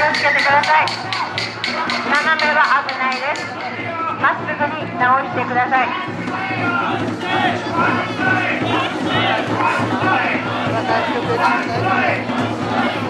気をつけてください。斜めは危ないです。まっすぐに直してください。また曲小さい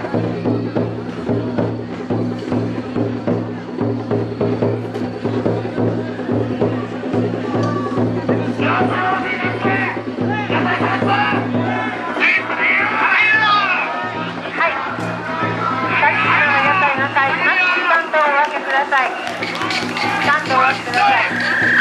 ださい。スタンドをしてください。